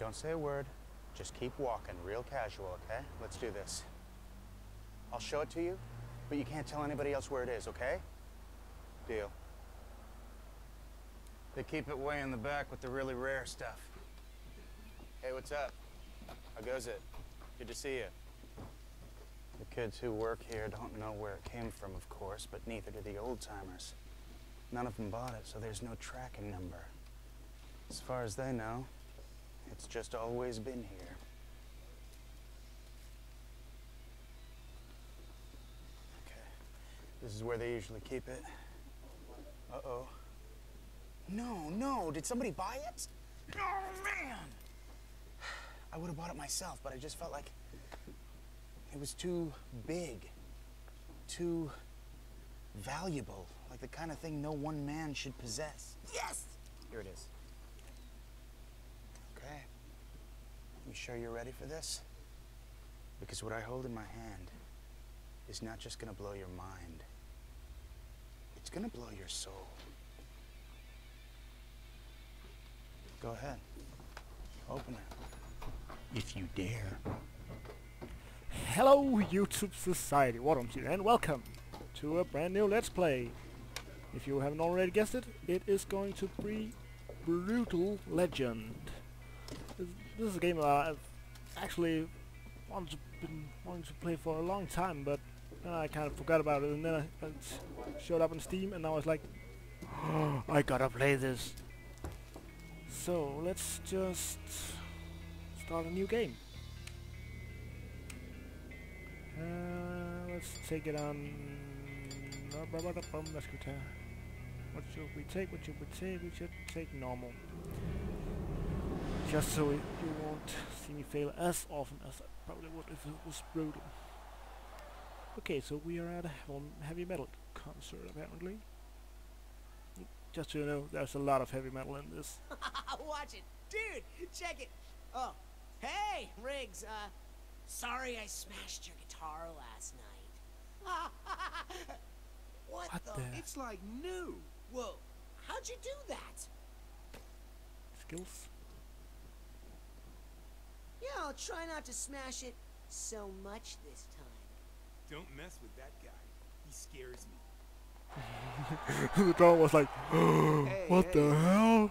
Don't say a word. Just keep walking, real casual, okay? Let's do this. I'll show it to you, but you can't tell anybody else where it is, okay? Deal. They keep it way in the back with the really rare stuff. Hey, what's up? How goes it? Good to see you. The kids who work here don't know where it came from, of course, but neither do the old timers. None of them bought it, so there's no tracking number. As far as they know, it's just always been here. Okay. This is where they usually keep it. Uh-oh. No, no, did somebody buy it? Oh, man! I would have bought it myself, but I just felt like it was too big, too valuable, like the kind of thing no one man should possess. Yes! Here it is. Okay. You sure you're ready for this? Because what I hold in my hand is not just gonna blow your mind. It's gonna blow your soul. Go ahead. Open it. If you dare. Hello YouTube Society, WarDrums here and welcome to a brand new Let's Play. If you haven't already guessed it, it is going to be Brütal Legend. This, is a game I've actually wanted to, been wanting to play for a long time, but then I kind of forgot about it and then I, it showed up on Steam and I was like, oh, I gotta play this. So let's just start a new game. Uh, let's take it on. What should we take? What should we take? We should take normal. Just so you won't see me fail as often as I probably would if it was brutal. Okay, so we are at a heavy metal concert apparently. Just so you know, there's a lot of heavy metal in this. Watch it. Dude, check it. Oh, hey, Riggs. Uh, sorry I smashed your guitar last night. what, What the? the- It's like new. Whoa, how'd you do that? Skills? Yeah, I'll try not to smash it so much this time. Don't mess with that guy. He scares me. the dog was like, Hey, what hey. the hell?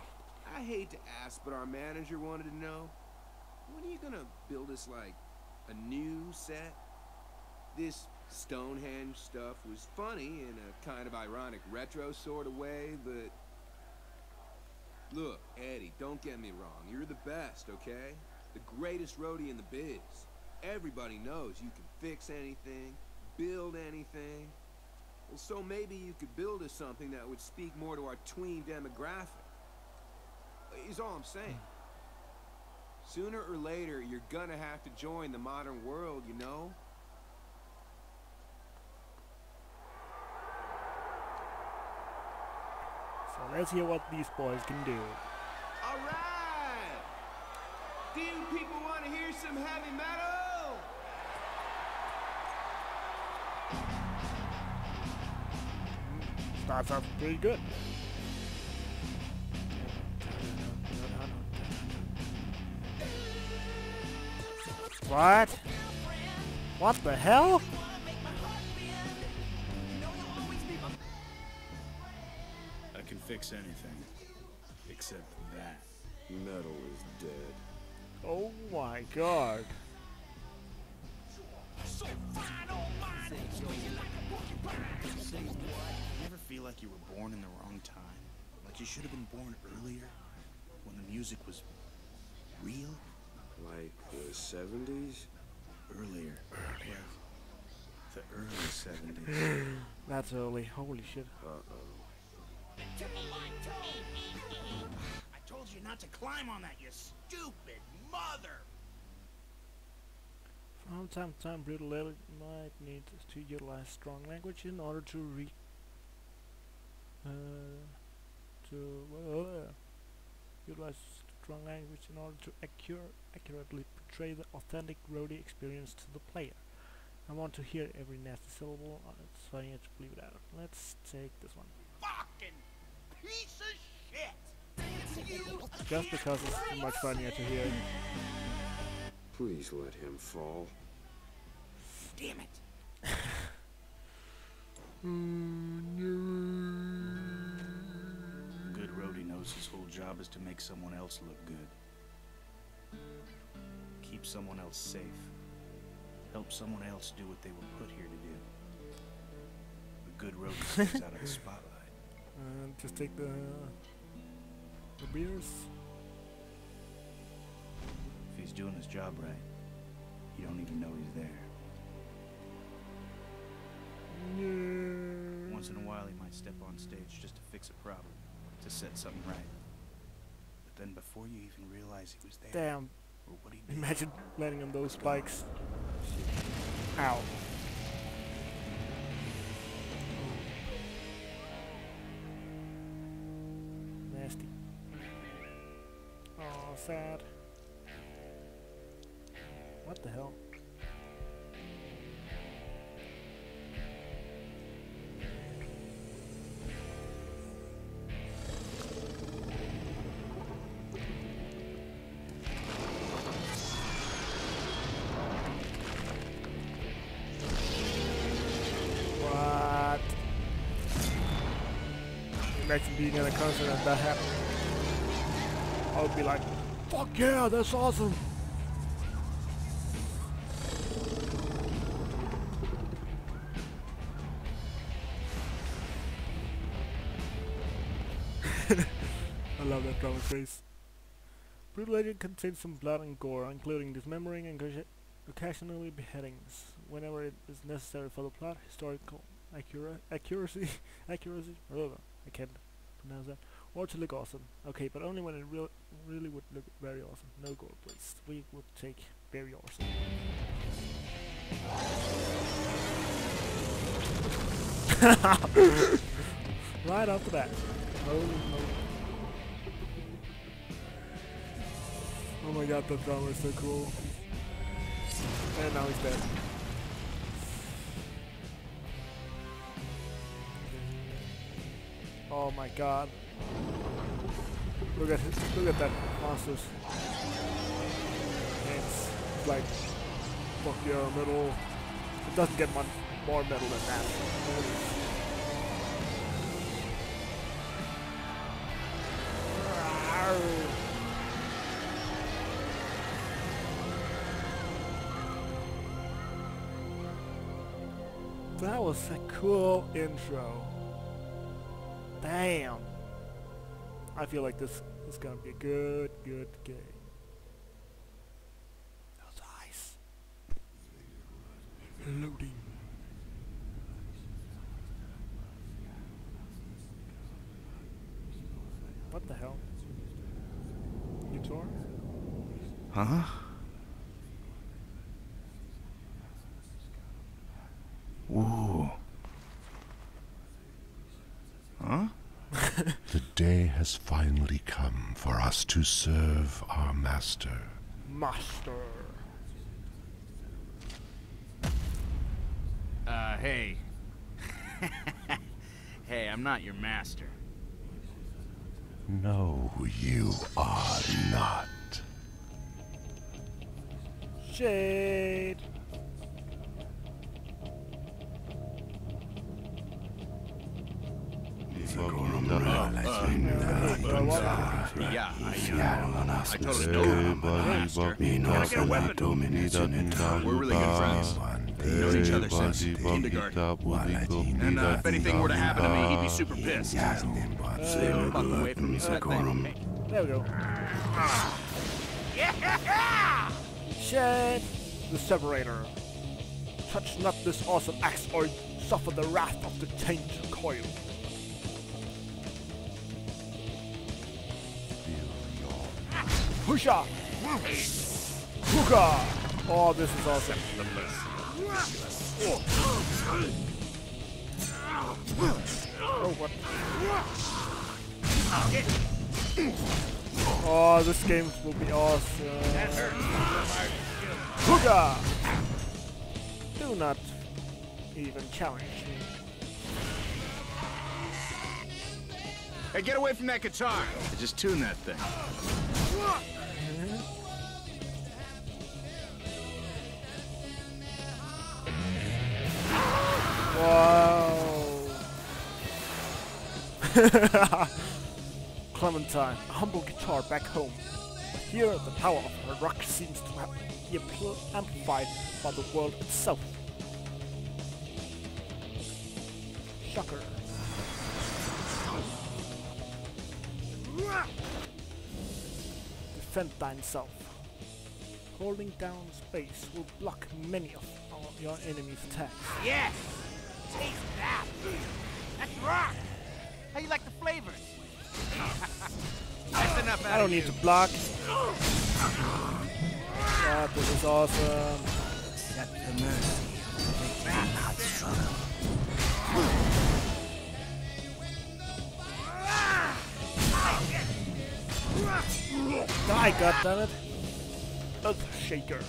I hate to ask, but our manager wanted to know, when are you gonna build us like a new set? This Stonehenge stuff was funny in a kind of ironic retro sort of way, but look, Eddie, don't get me wrong. You're the best, okay? The greatest roadie in the biz. Everybody knows you can fix anything, build anything. Well, so maybe you could build us something that would speak more to our tween demographic. Is all I'm saying. Sooner or later, you're gonna have to join the modern world, you know? So let's hear what these boys can do. Alright! Do you people want to hear some heavy metal? Starts off pretty good. What? What the hell? My god. You ever feel like you were born in the wrong time? Like you should have been born earlier? When the music was real? Like the 70s? Earlier. Earlier. The early 70s. That's early. Holy shit. Uh-oh. I told you not to climb on that, you stupid mother! From time to time, Brütal Legend might need to utilize strong language in order to re... Uh, to... Uh, utilize strong language in order to accur accurately portray the authentic roadie experience to the player. I want to hear every nasty syllable, uh, so I need to believe it out. Let's take this one. Fucking piece of shit! Just because it's much funnier to hear. Please let him fall. Damn it. Good roadie knows his whole job is to make someone else look good. Keep someone else safe. Help someone else do what they were put here to do. A good roadie stays out of the spotlight. And just take the uh, the beers. He's doing his job right, you don't even know he's there. Once in a while, he might step on stage just to fix a problem, to set something right. But then before you even realize he was there, Damn. or what he did, Imagine landing on those spikes. Ow. Nasty. Oh, sad. What the hell? What? Imagine being at a concert and that happened. I would be like, fuck yeah, that's awesome. Brütal Legend contains some blood and gore, including dismembering and occasionally beheadings, whenever it is necessary for the plot, historical accura- accuracy, accuracy, I can't pronounce that, or to look awesome. Okay, but only when it real really would look very awesome. No gore, please. We would take very awesome. right off the bat. Holy moly. Oh my god, drummer is so cool. And now he's dead. Oh my god. Look at his, look at that monster's. It's like fuck yeah, metal. It doesn't get much more metal than that. That was a cool intro. Damn. I feel like this is gonna be a good, good game. Those eyes. Loading. What the hell? You tore? Huh? Whoa. Huh? The day has finally come for us to serve our master. Master. Uh, hey. hey, I'm not your master. No, you are not. Shade. I get a weapon? We're really good friends. We've known each other since kindergarten. And uh, if anything were to happen to me, he'd be super pissed. So, fuck away from me, that thing. Hey. There we go. Shade. The Separator. Touch not this awesome axe or suffer the wrath of the taint coil. Pusha! Puka! Oh, this is awesome. Oh, what? Oh, this game will be awesome. Puka! Do not even challenge me. Hey, get away from that guitar! Just tune that thing. Wow. Clementine, a humble guitar back home. Here, the power of her rock seems to have be ampl- amplified by the world itself. Shocker. Defend thyself. Holding down space will block many of our, your enemy's attacks. Yes! Taste that! That's rock! How you like the flavors? That's enough out I don't of need you. to block. God, this is awesome. Accept the mercy. Make not struggle. Die, goddammit! Earth Shaker.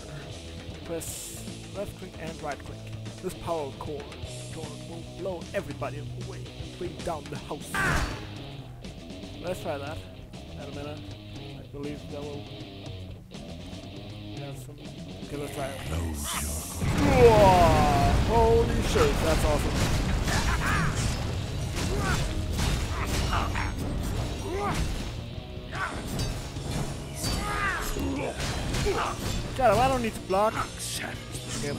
Press left click and right click. This power core core will blow everybody away and bring down the house. Let's try that. Wait a minute. I believe that will. Yeah, some. Okay, let's try it. Whoa! Holy shit, that's awesome. Him, I don't need to block. Yep.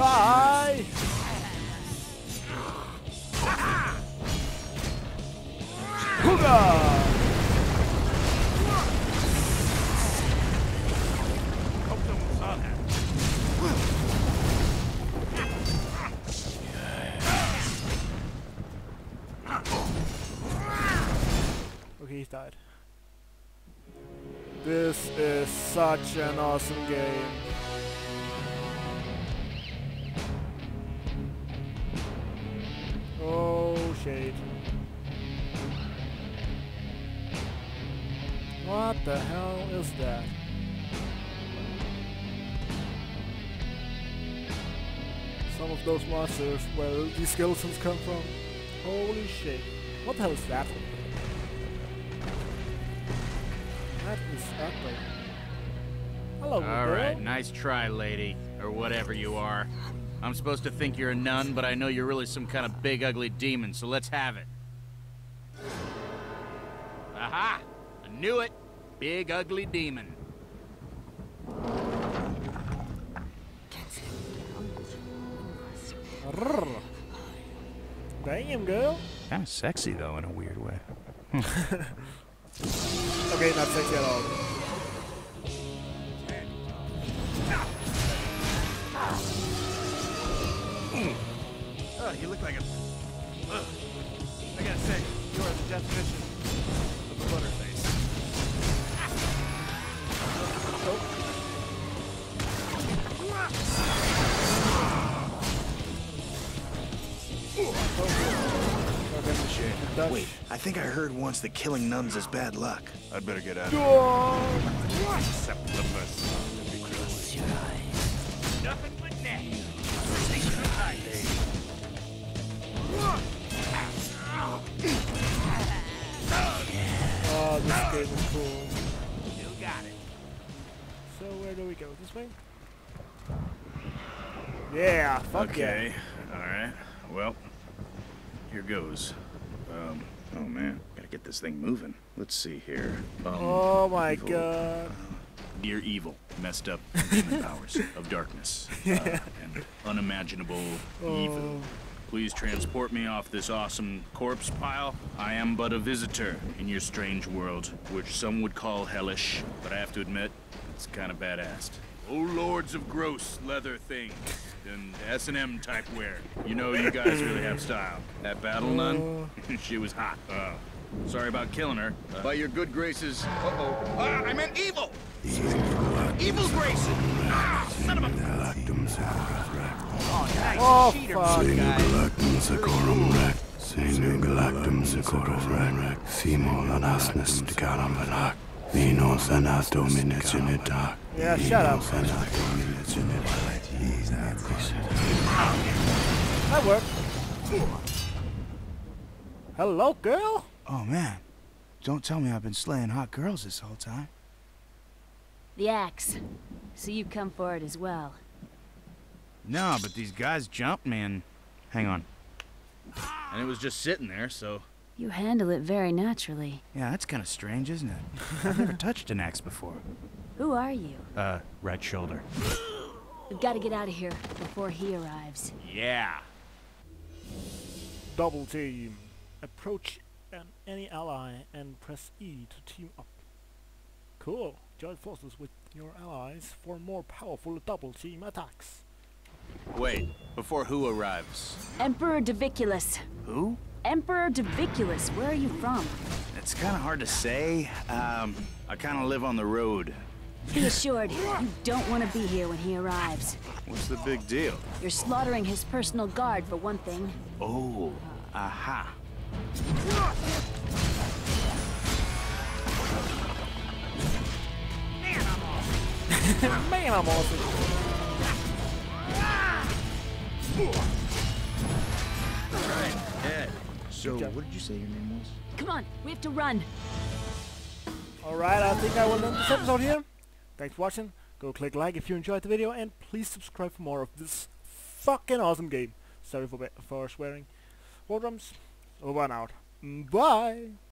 Die! Hooga! Okay, he's died. This is such an awesome game. The hell is that? Some of those monsters, where these skeletons come from. Holy shit. What the hell is that? That is ugly. Hello, All girl. right, nice try, lady, or whatever you are. I'm supposed to think you're a nun, but I know you're really some kind of big, ugly demon, so let's have it. Aha! I knew it! Big, ugly demon. Damn, girl. Kind of sexy, though, in a weird way. Okay, not sexy at all. Oh, you look like a. Ugh. I gotta say, you are the definition of a butterface. Wait, I think I heard once that killing nuns is bad luck. I'd better get out. Accept the mercy. Close your eyes. Nothing but neck. Oh, ah, this game is cool. You got it. So where do we go? This way? Yeah, fuck Okay, alright. Well, here goes. Um, oh man, gotta get this thing moving. Let's see here. Um. Oh my evil, god. Near evil, messed up demon powers of darkness, uh, and unimaginable evil. Oh. Please transport me off this awesome corpse pile. I am but a visitor in your strange world, which some would call hellish, but I have to admit, it's kind of badass. Oh, lords of gross leather things and S&M type wear. You know you guys really have style. That battle nun, she was hot. Uh, sorry about killing her. Uh, by your good graces. Uh-oh. Ah, I meant evil. Evil graces. Ah, son of a. Oh, nice Oh, fuck. guys. Galactum Secorum Sinu Galactum Secorum Rex, Simo Lanasnus Decalam Velak, Vinos Anas Dominus dark. Yeah, shut up. That worked. Hello, girl? Oh, man. Don't tell me I've been slaying hot girls this whole time. The axe. So you come for it as well. No, but these guys jumped me and... Hang on. And it was just sitting there, so... You handle it very naturally. Yeah, that's kind of strange, isn't it? I've never touched an axe before. Who are you? Uh, right shoulder. We've got to get out of here before he arrives. Yeah. Double team. Approach an, any ally and press E to team up. Cool. Join forces with your allies for more powerful double team attacks. Wait, before who arrives? Emperor Doviculus. Who? Emperor Doviculus, where are you from? It's kind of hard to say. Um, I kind of live on the road. Be assured, you don't want to be here when he arrives. What's the big deal? You're slaughtering his personal guard, for one thing. Oh, aha. Man, I'm awesome. Right, Ed. So, what did you say your name was? Come on, we have to run. Alright, I think I will end this episode here. Thanks for watching. Go click like if you enjoyed the video and please subscribe for more of this fucking awesome game. Sorry for, for swearing. War drums, over and out. Mm, bye!